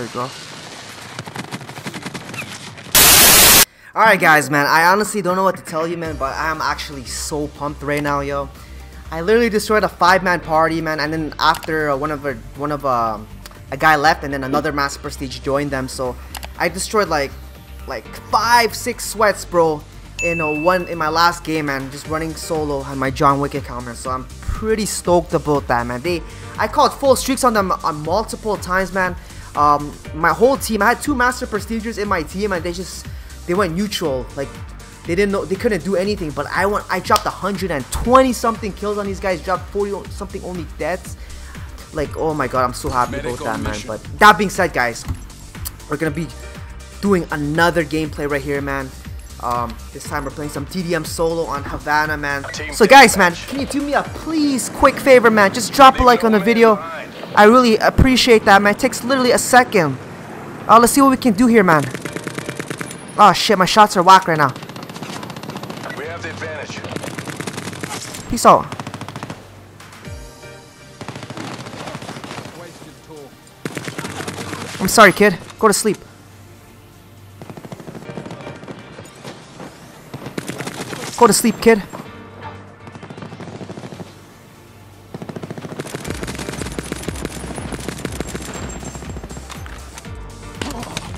There we go. Alright guys, man, I honestly don't know what to tell you, man, but I'm actually so pumped right now, yo. I literally destroyed a five-man party, man, and then after uh, one of a, one of uh, a guy left, and then another Master Prestige joined them, so I destroyed like like five, six sweats, bro, in a one in my last game, man, just running solo on my John Wick account, man. So I'm pretty stoked about that, man. They, I called full streaks on them on multiple times, man. Um, my whole team, I had two Master Prestigers in my team, and they just they went neutral, like they didn't know they couldn't do anything. But I went, I dropped 120 something kills on these guys, dropped 40 something only deaths. Like, oh my god, I'm so happy Medical about that, mission. man. But that being said, guys, we're gonna be doing another gameplay right here, man. Um, this time we're playing some TDM solo on Havana, man. So guys, man, can you do me a please quick favor, man? Just drop a like on the video. I really appreciate that, man. It takes literally a second. Uh, let's see what we can do here, man. Oh shit, my shots are whack right now. We have the advantage. Peace out. I'm sorry, kid. Go to sleep. Go to sleep, kid.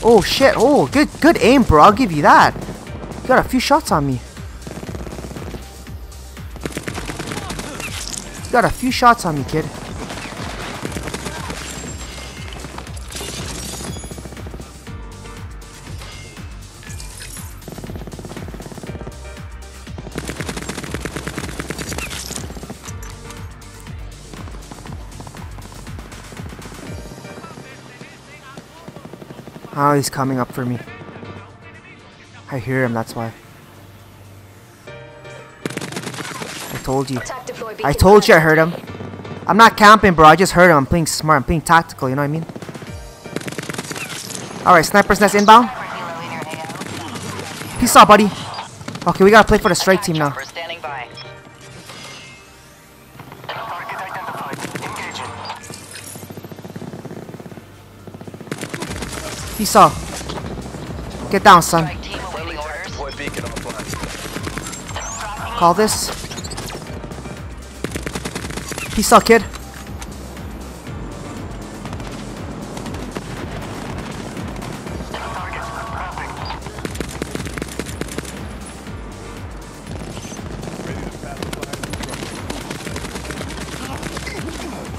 Oh shit, oh good good aim bro, I'll give you that. You got a few shots on me. You got a few shots on me, kid. Oh, he's coming up for me. I hear him, that's why. I told you. I told you I heard him. I'm not camping, bro. I just heard him. I'm playing smart. I'm playing tactical, you know what I mean? Alright, sniper's nest inbound. Peace out, buddy. Okay, we gotta play for the strike team now. Peace out. Get down, son. Call this. Peace out, kid.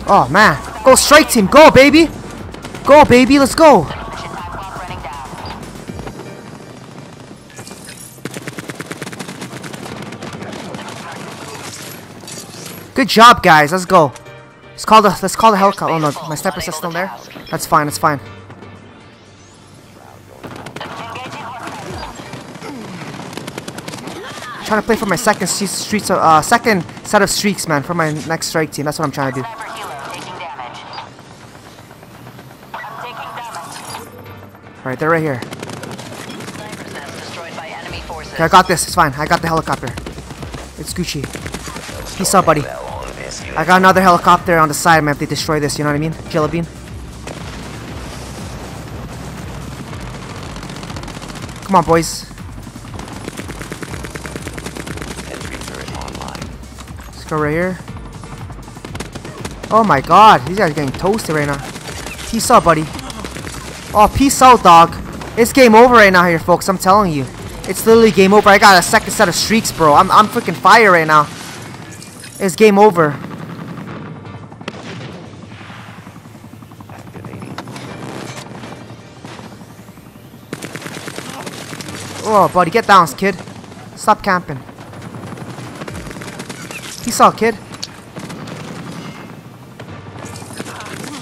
Oh man, go strike team, go baby, go baby, let's go. Good job, guys. Let's go. Let's call the let's call the helicopter. Oh no, my sniper is still there. That's fine. That's fine. I'm trying to play for my second streaks, uh, second set of streaks, man, for my next strike team. That's what I'm trying to do. Alright, they're right here. Okay, I got this. It's fine. I got the helicopter. It's Gucci. Peace out, buddy. I got another helicopter on the side, man, if they destroy this, you know what I mean? Jelly bean. Come on, boys. Let's go right here. Oh my god, these guys are getting toasted right now. Peace out, buddy. Oh, peace out, dog. It's game over right now here, folks. I'm telling you. It's literally game over. I got a second set of streaks, bro. I'm, I'm freaking fire right now. It's game over. Oh, buddy, get down, kid. Stop camping. Peace out, kid.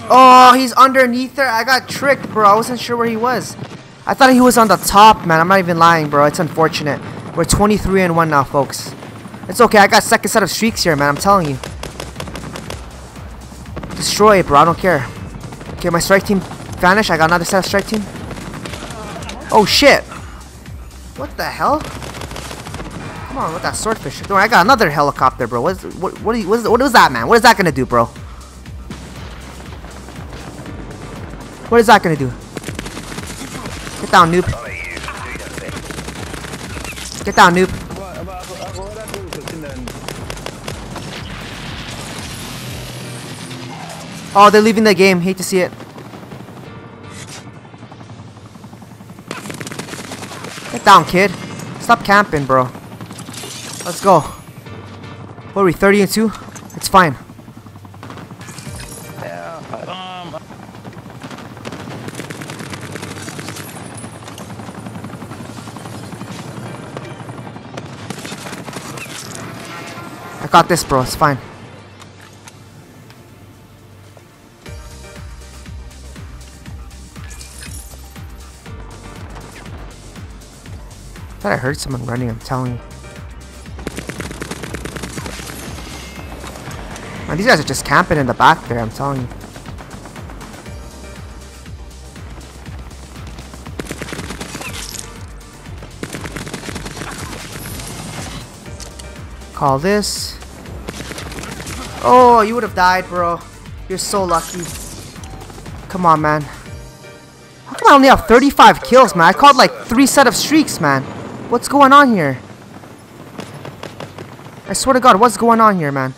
Oh, he's underneath there. I got tricked, bro. I wasn't sure where he was. I thought he was on the top, man. I'm not even lying, bro. It's unfortunate. We're 23 and 1 now, folks. It's okay. I got second set of streaks here, man. I'm telling you. Destroy it, bro. I don't care. Okay, my strike team vanished. I got another set of strike team. Oh, shit. What the hell? Come on with that swordfish. Worry, I got another helicopter, bro. What is, what, what, is, what, is, what is that, man? What is that gonna do, bro? What is that gonna do? Get down, noob. Get down, noob. Oh, they're leaving the game. Hate to see it. Get down, kid. Stop camping, bro. Let's go. What are we, 30 and 2? It's fine. I got this, bro. It's fine. Thought I heard someone running, I'm telling you. Man, these guys are just camping in the back there, I'm telling you. Call this. Oh, you would have died, bro. You're so lucky. Come on, man. How come I only have 35 kills, man? I called like three set of streaks, man. What's going on here? I swear to God, what's going on here, man?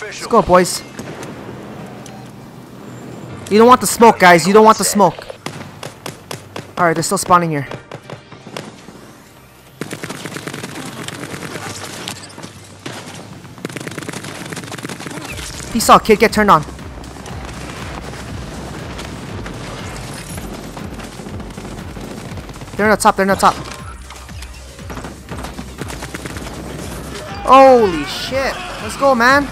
Let's go, boys. You don't want the smoke, guys. You don't want the smoke. Alright, they're still spawning here. Peace out, kid. Get turned on. They're not top, they're not top. Holy shit. Let's go, man.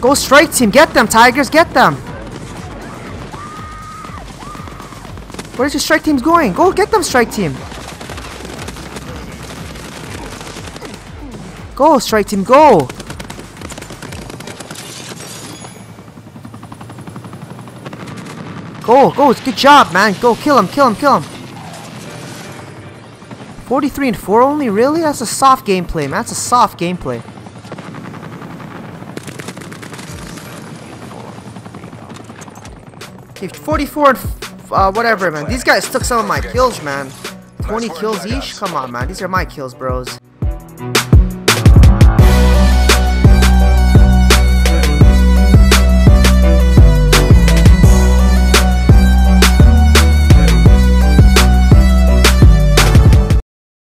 Go strike team. Get them, Tigers. Get them. Where's your strike teams going? Go get them, strike team. Go, strike team. Go. Go, go, good job, man. Go, kill him, kill him, kill him. 43 and 4 only? Really? That's a soft gameplay, man. That's a soft gameplay. Okay, 44 and uh, whatever, man. These guys took some of my kills, man. 20 kills each? Come on, man. These are my kills, bros.